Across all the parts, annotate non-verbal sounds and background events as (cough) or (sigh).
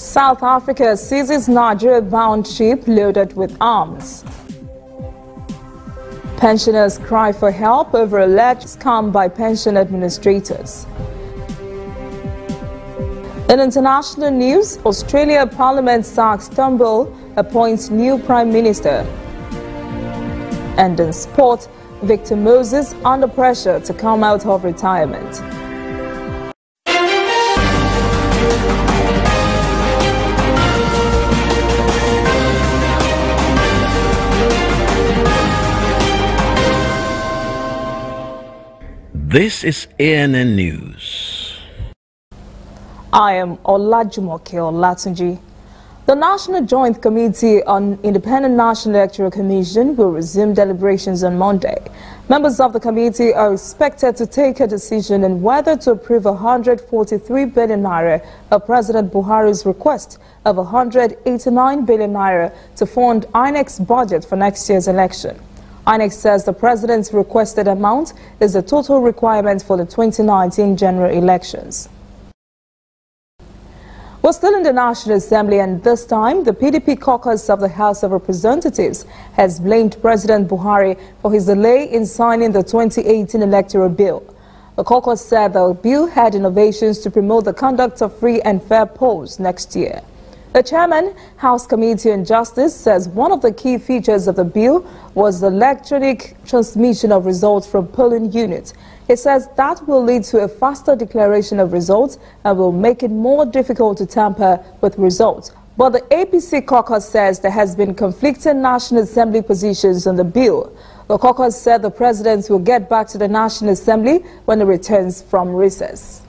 South Africa seizes Nigeria-bound ship loaded with arms. Pensioners cry for help over alleged scam by pension administrators. In international news, Australia Parliament sacks Turnbull, appoints new Prime Minister. And in sport, Victor Moses under pressure to come out of retirement. This is ANN News. I am Olajumoke Olatunji. The National Joint Committee on Independent National Electoral Commission will resume deliberations on Monday. Members of the committee are expected to take a decision on whether to approve 143 billion naira of President Buhari's request of 189 billion naira to fund INEC's budget for next year's election. INEC says the president's requested amount is the total requirement for the 2019 general elections. We're still in the National Assembly and this time the PDP caucus of the House of Representatives has blamed President Buhari for his delay in signing the 2018 electoral bill. The caucus said the bill had innovations to promote the conduct of free and fair polls next year. The chairman, House Committee on Justice, says one of the key features of the bill was the electronic transmission of results from polling units. He says that will lead to a faster declaration of results and will make it more difficult to tamper with results. But the APC caucus says there has been conflicting National Assembly positions on the bill. The caucus said the president will get back to the National Assembly when he returns from recess.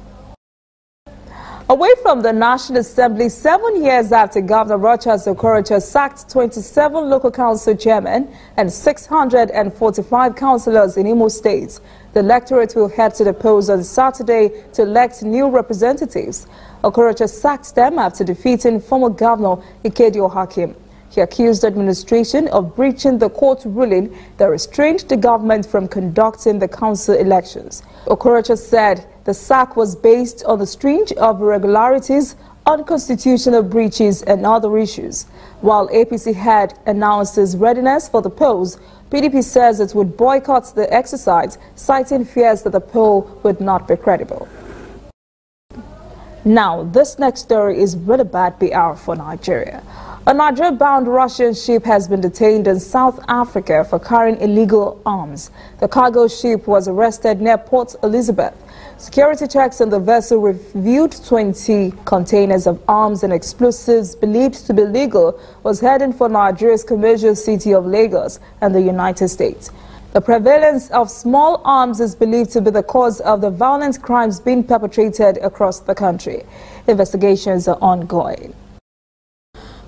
Away from the National Assembly, seven years after Governor Rochas Okorocha sacked 27 local council chairmen and 645 councillors in Imo State, the electorate will head to the polls on Saturday to elect new representatives. Okorocha sacked them after defeating former Governor Ikedi Ohakim. He accused the administration of breaching the court ruling that restrained the government from conducting the council elections. Okorocha said the sack was based on the string of irregularities, unconstitutional breaches and other issues. While APC had announced its readiness for the polls, PDP says it would boycott the exercise, citing fears that the poll would not be credible. Now, this next story is really bad PR for Nigeria. A Nigeria-bound Russian ship has been detained in South Africa for carrying illegal arms. The cargo ship was arrested near Port Elizabeth. Security checks on the vessel reviewed 20 containers of arms and explosives believed to be legal was heading for Nigeria's commercial city of Lagos and the United States. The prevalence of small arms is believed to be the cause of the violent crimes being perpetrated across the country. Investigations are ongoing.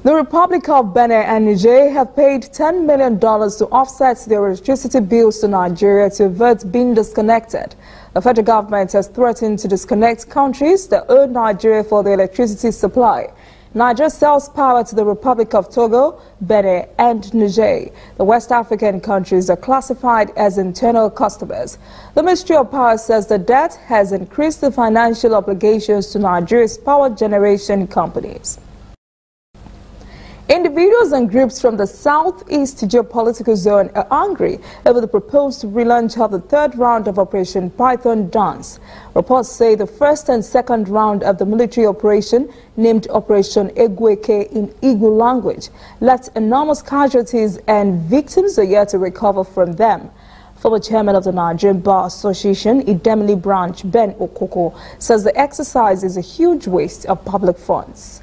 The Republic of Benin and Niger have paid $10 million to offset their electricity bills to Nigeria to avert being disconnected. The federal government has threatened to disconnect countries that owe Nigeria for the electricity supply. Niger sells power to the Republic of Togo, Benin, and Niger. The West African countries are classified as internal customers. The Ministry of Power says the debt has increased the financial obligations to Nigeria's power generation companies. Individuals and groups from the southeast geopolitical zone are angry over the proposed relaunch of the third round of Operation Python Dance. Reports say the first and second round of the military operation, named Operation Egwu Eke in Igbo language, left enormous casualties and victims are yet to recover from them. Former chairman of the Nigerian Bar Association, Idemili branch, Ben Okoko, says the exercise is a huge waste of public funds.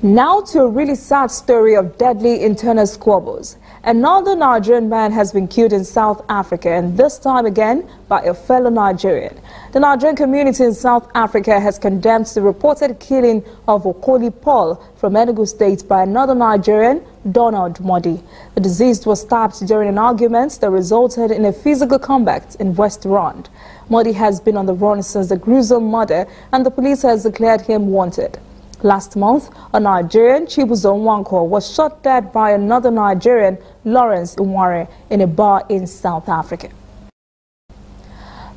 Now to a really sad story of deadly internal squabbles. Another Nigerian man has been killed in South Africa and this time again by a fellow Nigerian. The Nigerian community in South Africa has condemned the reported killing of Okoli Paul from Enugu State by another Nigerian, Donald Modi. The deceased was stabbed during an argument that resulted in a physical combat in West Rand. Modi has been on the run since the gruesome murder and the police has declared him wanted. Last month, a Nigerian, Chibuzon Wanko, was shot dead by another Nigerian, Lawrence Nware, in a bar in South Africa.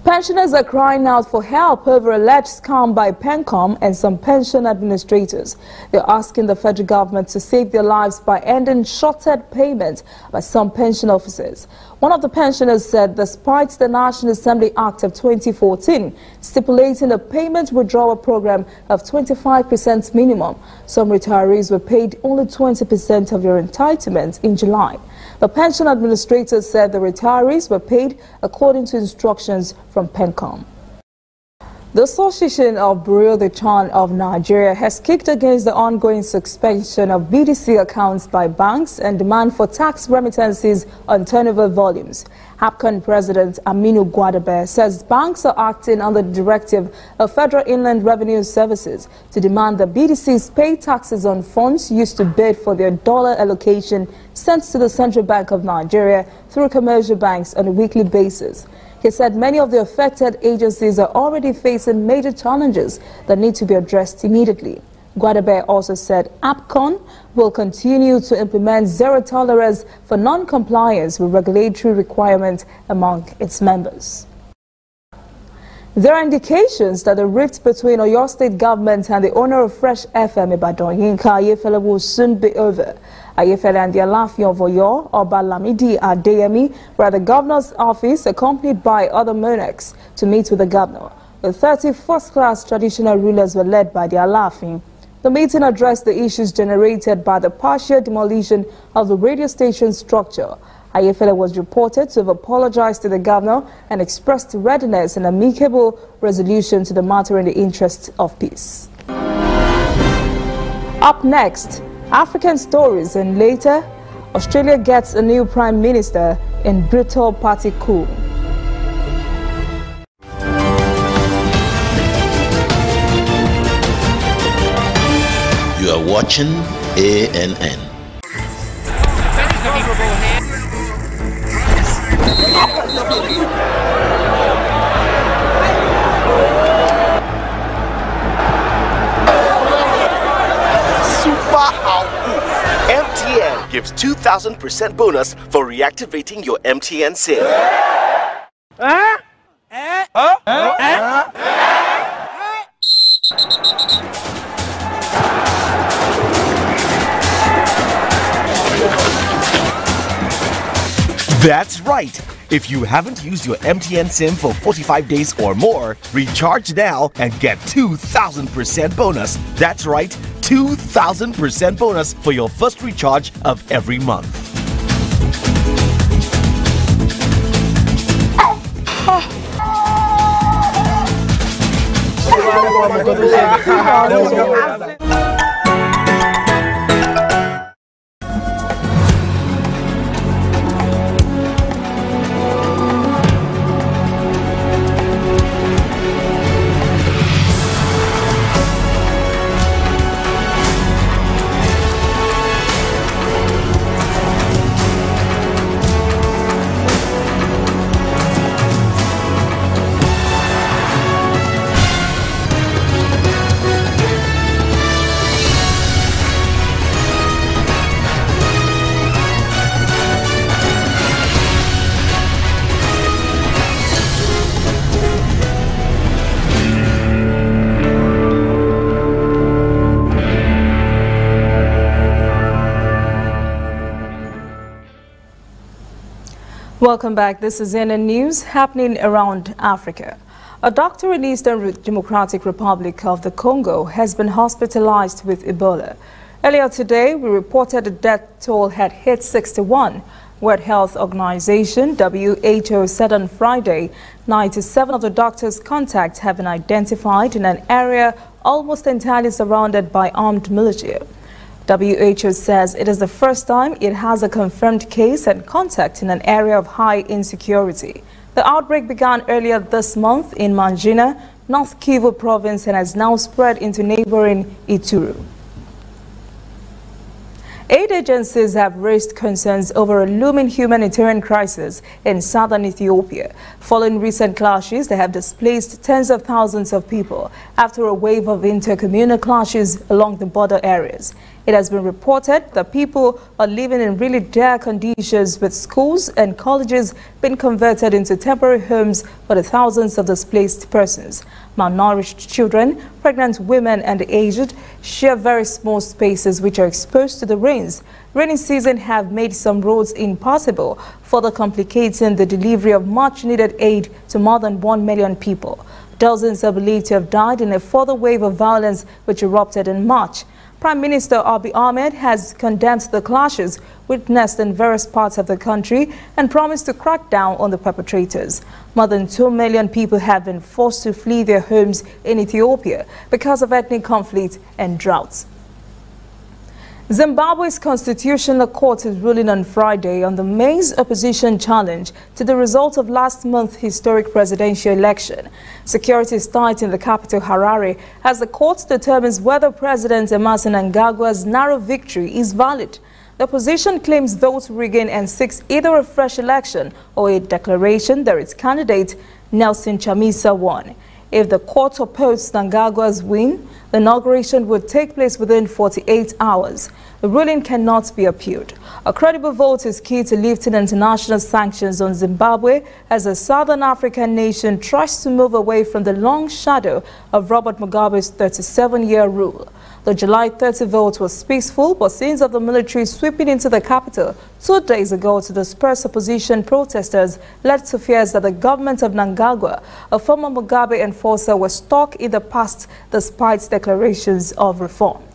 Pensioners are crying out for help over alleged scam by PenCom and some pension administrators. They're asking the federal government to save their lives by ending shorted payments by some pension officers. One of the pensioners said despite the National Assembly Act of 2014 stipulating a payment withdrawal program of 25% minimum, some retirees were paid only 20% of their entitlement in July. The pension administrator said the retirees were paid according to instructions from PenCom. The Association of Bureau de Change of Nigeria has kicked against the ongoing suspension of BDC accounts by banks and demand for tax remittances on turnover volumes. ABCON President Aminu Gwadabe says banks are acting under the directive of Federal Inland Revenue Services to demand that BDCs pay taxes on funds used to bid for their dollar allocation sent to the Central Bank of Nigeria through commercial banks on a weekly basis. He said many of the affected agencies are already facing major challenges that need to be addressed immediately. Gwadabe also said ABCON will continue to implement zero tolerance for non-compliance with regulatory requirements among its members. There are indications that the rift between Oyo State government and the owner of Fresh FM Ibadan, Yinka Ayefele, will soon be over. Ayefele and the Alaafin of Oyo, Oba Lamidi Adeyemi, were at the governor's office accompanied by other monarchs to meet with the governor. The 30 first-class traditional rulers were led by the Alaafin. The meeting addressed the issues generated by the partial demolition of the radio station structure. Ayefele was reported to have apologized to the governor and expressed readiness and amicable resolution to the matter in the interest of peace. Up next, African stories and later, Australia gets a new prime minister in brutal party coup. You are watching ANN. Super Outwoof. MTN gives 2000% bonus for reactivating your MTN SIM. That's right. If you haven't used your MTN SIM for 45 days or more, recharge now and get 2000% bonus. That's right, 2000% bonus for your first recharge of every month. Welcome back. This is NN News happening around Africa. A doctor in Eastern Democratic Republic of the Congo has been hospitalized with Ebola. Earlier today, we reported the death toll had hit 61. World Health Organization, WHO, said on Friday 97 of the doctor's contacts have been identified in an area almost entirely surrounded by armed militia. WHO says it is the first time it has a confirmed case and contact in an area of high insecurity. The outbreak began earlier this month in Mangina, North Kivu province and has now spread into neighboring Ituri. Aid agencies have raised concerns over a looming humanitarian crisis in southern Ethiopia. Following recent clashes, they have displaced tens of thousands of people after a wave of intercommunal clashes along the border areas. It has been reported that people are living in really dire conditions with schools and colleges being converted into temporary homes for the thousands of displaced persons. Malnourished children, pregnant women and the aged share very small spaces which are exposed to the rains. Rainy season have made some roads impossible, further complicating the delivery of much needed aid to more than 1 million people. Dozens are believed to have died in a further wave of violence which erupted in March. Prime Minister Abiy Ahmed has condemned the clashes witnessed in various parts of the country and promised to crack down on the perpetrators. More than 2 million people have been forced to flee their homes in Ethiopia because of ethnic conflict and droughts. Zimbabwe's Constitutional Court is ruling on Friday on the May's opposition challenge to the result of last month's historic presidential election. Security is tight in the capital Harare as the court determines whether President Emmerson Mnangagwa's narrow victory is valid. The opposition claims vote rigging and seeks either a fresh election or a declaration that its candidate, Nelson Chamisa, won. If the court opposes Mnangagwa's win, the inauguration would take place within 48 hours. The ruling cannot be appealed. A credible vote is key to lifting international sanctions on Zimbabwe as the Southern African nation tries to move away from the long shadow of Robert Mugabe's 37-year rule. The July 30 vote was peaceful, but scenes of the military sweeping into the capital two days ago to disperse opposition protesters led to fears that the government of Mnangagwa, a former Mugabe enforcer, was stuck in the past despite declarations of reforms.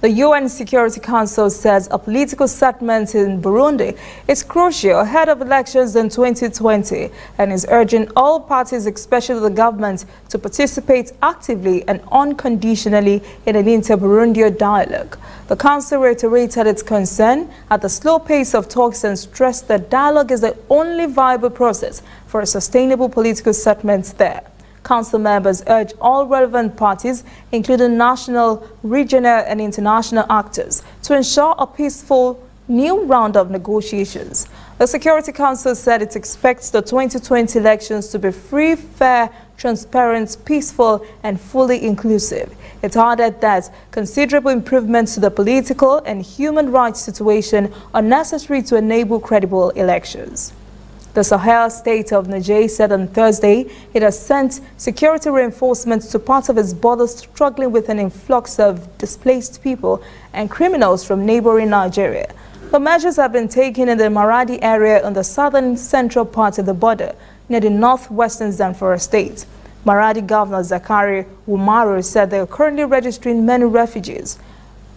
The UN Security Council says a political settlement in Burundi is crucial ahead of elections in 2020 and is urging all parties, especially the government, to participate actively and unconditionally in an inter-Burundian dialogue. The Council reiterated its concern at the slow pace of talks and stressed that dialogue is the only viable process for a sustainable political settlement there. Council members urge all relevant parties, including national, regional and international actors, to ensure a peaceful new round of negotiations. The Security Council said it expects the 2020 elections to be free, fair, transparent, peaceful and fully inclusive. It added that considerable improvements to the political and human rights situation are necessary to enable credible elections. The Sahel state of Niger said on Thursday it has sent security reinforcements to parts of its borders struggling with an influx of displaced people and criminals from neighboring Nigeria. The measures have been taken in the Maradi area on the southern central part of the border near the northwestern Zamfara state. Maradi Governor Zakari Umaru said they are currently registering many refugees.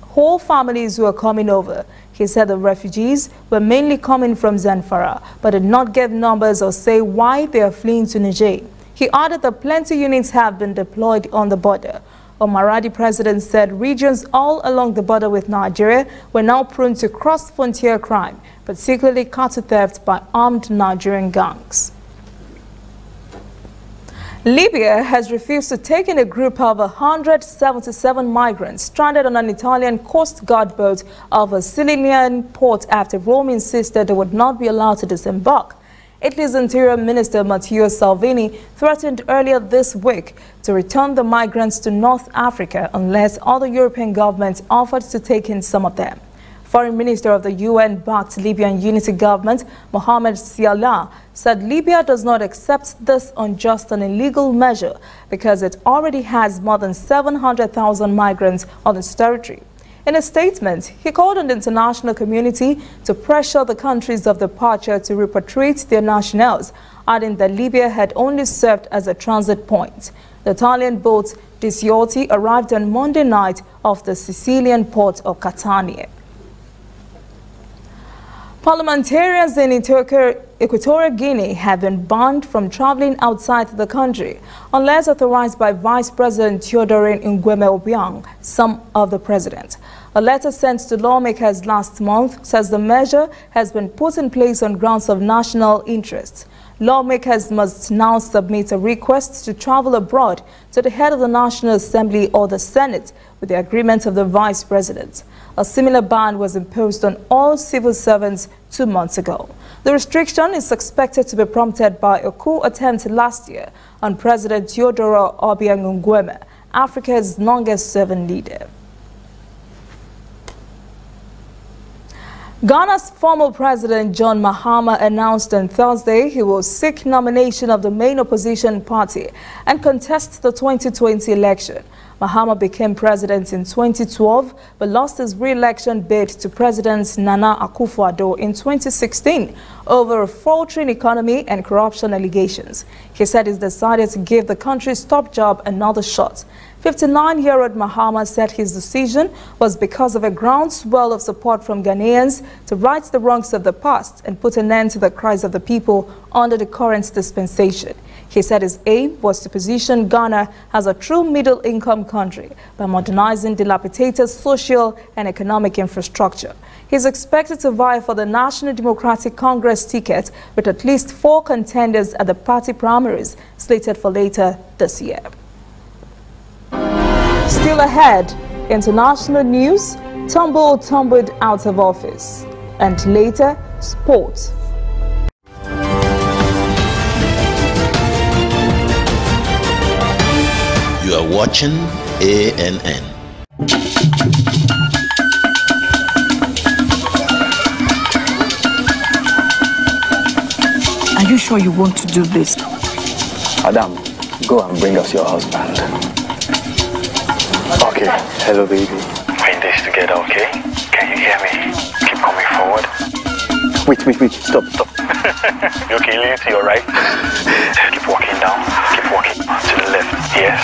Whole families who are coming over he said the refugees were mainly coming from Zamfara, but did not give numbers or say why they are fleeing to Niger. He added that plenty units have been deployed on the border. A Maradi president said regions all along the border with Nigeria were now prone to cross-frontier crime, particularly cattle theft by armed Nigerian gangs. Libya has refused to take in a group of 177 migrants stranded on an Italian Coast Guard boat of a Sicilian port after Rome insisted they would not be allowed to disembark. Italy's Interior Minister Matteo Salvini threatened earlier this week to return the migrants to North Africa unless other European governments offered to take in some of them. Foreign Minister of the UN-backed Libyan Unity Government, Mohamed Siala, said Libya does not accept this unjust and illegal measure because it already has more than 700,000 migrants on its territory. In a statement, he called on the international community to pressure the countries of departure to repatriate their nationals, adding that Libya had only served as a transit point. The Italian boat Diciotti arrived on Monday night off the Sicilian port of Catania. Parliamentarians in Equatorial Guinea have been banned from traveling outside the country unless authorized by Vice President Teodoro Nguema Obiang, son of the president. A letter sent to lawmakers last month says the measure has been put in place on grounds of national interest. Lawmakers must now submit a request to travel abroad to the head of the National Assembly or the Senate with the agreement of the Vice President. A similar ban was imposed on all civil servants two months ago. The restriction is expected to be prompted by a coup attempt last year on President Teodoro Obiang Nguema, Africa's longest-serving leader. Ghana's former president John Mahama announced on Thursday he will seek nomination of the main opposition party and contest the 2020 election. Mahama became president in 2012 but lost his re-election bid to President Nana Akufo-Addo in 2016 over a faltering economy and corruption allegations. He said he's decided to give the country's top job another shot. 59-year-old Mahama said his decision was because of a groundswell of support from Ghanaians to right the wrongs of the past and put an end to the cries of the people under the current dispensation. He said his aim was to position Ghana as a true middle-income country by modernizing dilapidated social and economic infrastructure. He's expected to vie for the National Democratic Congress ticket with at least four contenders at the party primaries slated for later this year. Still ahead, international news, Turnbull tumbled out of office. And later, sports. You are watching ANN. Are you sure you want to do this? Adam, go and bring us your husband. Okay. Hello, baby. We're in this together, okay? Can you hear me? Keep coming forward. Wait, wait, wait. Stop, stop. (laughs) you okay? Lean to your right. (laughs) Keep walking down. Keep walking to the left. Yes.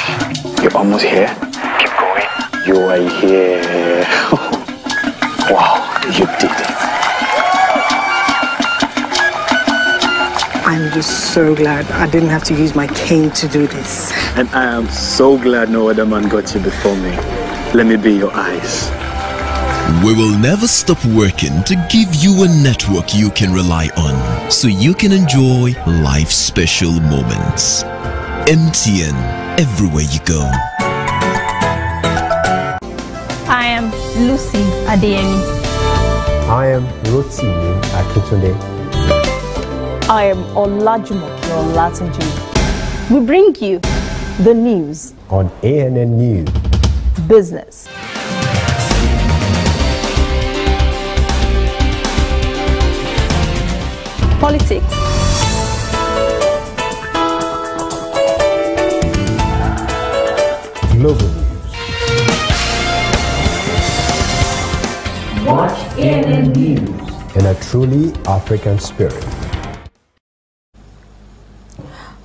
You're almost here. Keep going. You are here. (laughs) wow, you did it. I'm just so glad I didn't have to use my cane to do this. And I am so glad no other man got you before me. Let me be your eyes. We will never stop working to give you a network you can rely on so you can enjoy life's special moments. MTN, everywhere you go. I am Lucy Adeyemi. I am Rotimi Akintunde. I am Olajumoke Olatunji. We bring you the news on ANN News. Business. Politics. Global News. Watch ANN News. In a truly African spirit.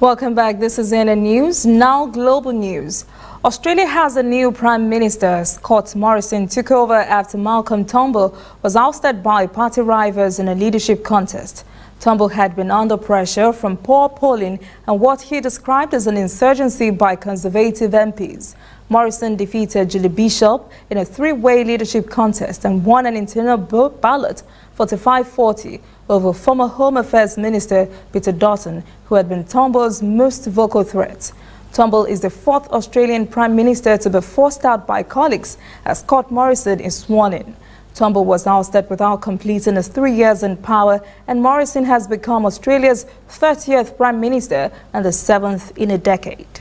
Welcome back. This is ANN News. Now global news. Australia has a new Prime Minister. Scott Morrison took over after Malcolm Turnbull was ousted by party rivals in a leadership contest. Turnbull had been under pressure from poor polling and what he described as an insurgency by Conservative MPs. Morrison defeated Julie Bishop in a three-way leadership contest and won an internal ballot 45-40 over former Home Affairs Minister Peter Dutton, who had been Turnbull's most vocal threat. Turnbull is the fourth Australian Prime Minister to be forced out by colleagues as Scott Morrison is sworn in. Turnbull was ousted without completing his three years in power, and Morrison has become Australia's 30th Prime Minister and the seventh in a decade.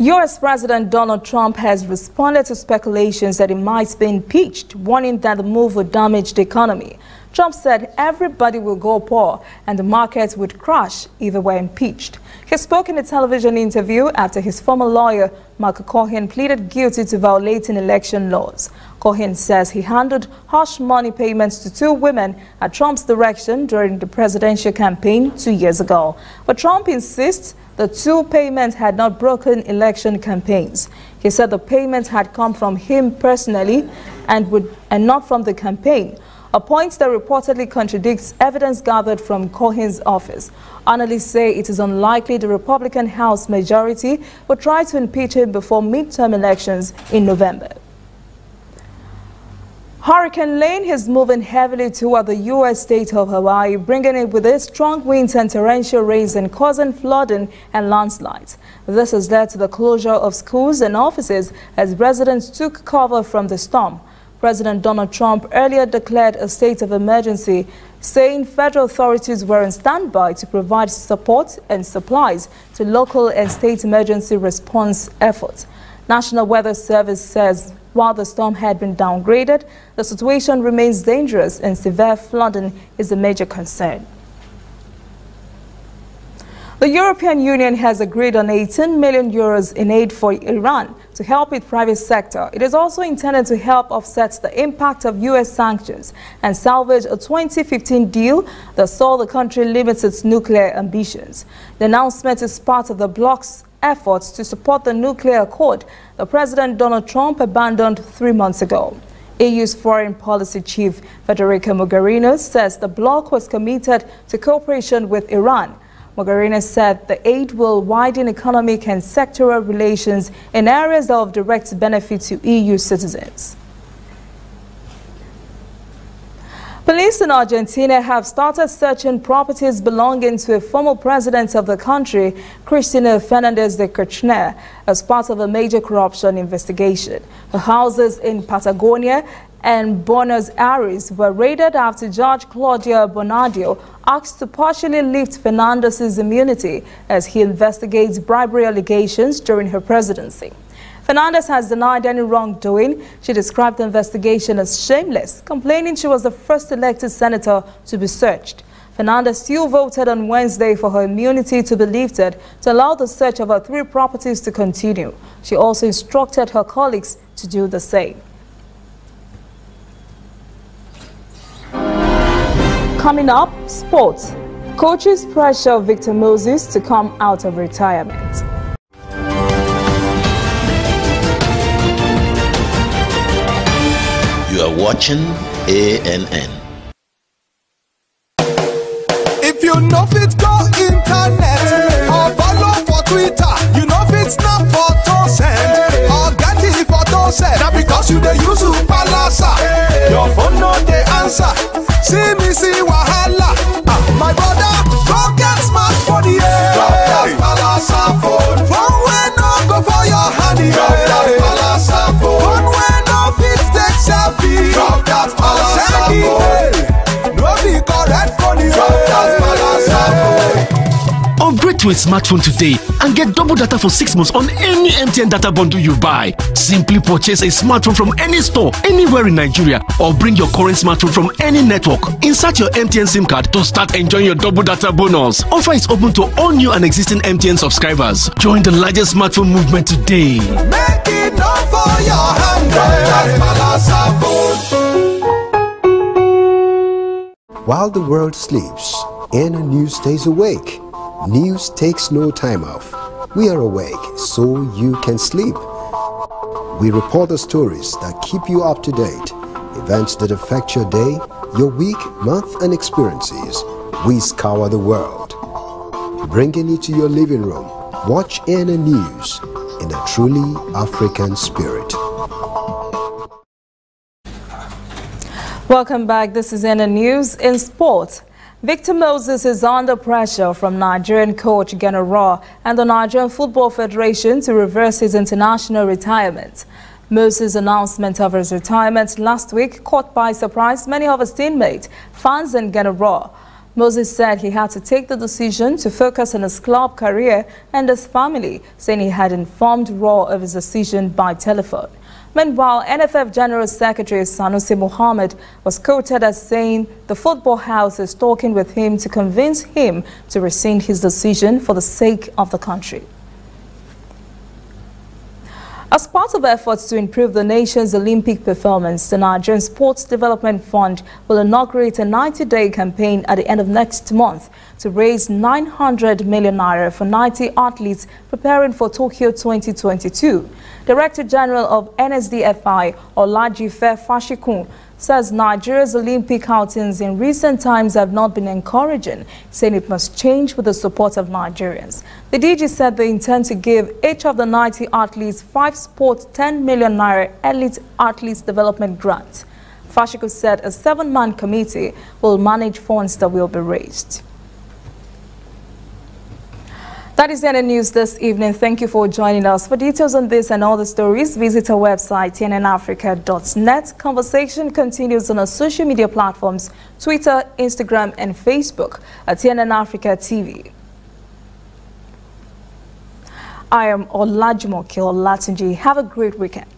U.S. President Donald Trump has responded to speculations that he might be impeached, warning that the move would damage the economy. Trump said everybody will go poor and the markets would crash if he were impeached. He spoke in a television interview after his former lawyer, Michael Cohen, pleaded guilty to violating election laws. Cohen says he handed hush money payments to two women at Trump's direction during the presidential campaign two years ago. But Trump insists the two payments had not broken election campaigns. He said the payments had come from him personally and, would, and not from the campaign, a point that reportedly contradicts evidence gathered from Cohen's office. Analysts say it is unlikely the Republican House majority will try to impeach him before midterm elections in November. Hurricane Lane is moving heavily toward the U.S. state of Hawaii, bringing it with its strong winds and torrential rains and causing flooding and landslides. This has led to the closure of schools and offices as residents took cover from the storm. President Donald Trump earlier declared a state of emergency, saying federal authorities were on standby to provide support and supplies to local and state emergency response efforts. National Weather Service says while the storm had been downgraded, the situation remains dangerous and severe flooding is a major concern. The European Union has agreed on 18 million euros in aid for Iran to help its private sector. It is also intended to help offset the impact of U.S. sanctions and salvage a 2015 deal that saw the country limit its nuclear ambitions. The announcement is part of the bloc's efforts to support the nuclear accord the President Donald Trump abandoned three months ago. EU's foreign policy chief Federica Mogherini says the bloc was committed to cooperation with Iran Mogherini said the aid will widen economic and sectoral relations in areas of direct benefit to EU citizens. Police in Argentina have started searching properties belonging to a former president of the country, Cristina Fernandez de Kirchner, as part of a major corruption investigation. Her houses in Patagonia and Buenos Aires were raided after Judge Claudio Bonadio asked to partially lift Fernandez's immunity as he investigates bribery allegations during her presidency. Fernandez has denied any wrongdoing. She described the investigation as shameless, complaining she was the first elected senator to be searched. Fernandez still voted on Wednesday for her immunity to be lifted to allow the search of her three properties to continue. She also instructed her colleagues to do the same. Coming up, sports. Coaches pressure Victor Moses to come out of retirement. Watching ANN. If you know fit go internet or follow for Twitter, you know fit snap photo send or get it photo send. Now because you the use palasa, your phone no the answer. See me see wahala. Ah, my brother, go get smartphone, yeah. Drop that Upgrade to a smartphone today and get double data for 6 months on any MTN data bundle you buy. Simply purchase a smartphone from any store anywhere in Nigeria or bring your current smartphone from any network. Insert your MTN SIM card to start enjoying your double data bonus. Offer is open to all new and existing MTN subscribers. Join the largest smartphone movement today. Make it for your hand, While the world sleeps, Anna News stays awake News takes no time off. We are awake so you can sleep. We report the stories that keep you up to date, events that affect your day, your week, month, and experiences. We scour the world, bringing you to your living room. Watch ANN News in a truly African spirit. Welcome back. This is ANN News in Sport. Victor Moses is under pressure from Nigerian coach Rohr and the Nigerian Football Federation to reverse his international retirement. Moses' announcement of his retirement last week caught by surprise many of his teammates, fans and Rohr. Moses said he had to take the decision to focus on his club career and his family, saying he had informed Rohr of his decision by telephone. Meanwhile, NFF General Secretary Sanusi Mohammed was quoted as saying the football house is talking with him to convince him to rescind his decision for the sake of the country. As part of efforts to improve the nation's Olympic performance, the Nigerian Sports Development Fund will inaugurate a 90-day campaign at the end of next month to raise 900 million naira for 90 athletes preparing for Tokyo 2022. Director General of NSDFI, Olajife Fashikun, says Nigeria's Olympic outings in recent times have not been encouraging, saying it must change with the support of Nigerians. The DG said they intend to give each of the 90 athletes five sports 10 million naira elite athletes development grant. Fashiko said a seven-man committee will manage funds that will be raised. That is the end of news this evening. Thank you for joining us. For details on this and all the stories, visit our website, tnnafrica.net. Conversation continues on our social media platforms, Twitter, Instagram, and Facebook at TNN Africa TV. I am Olajumoke Olatunji. Have a great weekend.